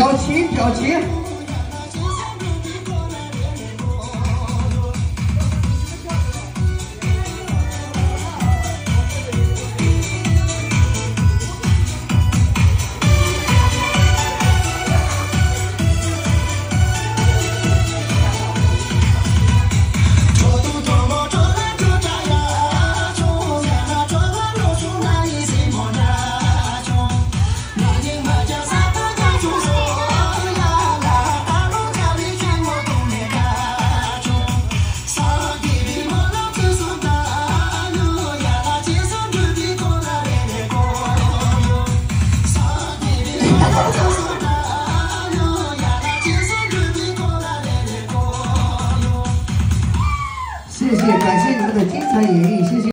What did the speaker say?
表情表情。谢谢，感谢你们的精彩演绎，谢谢。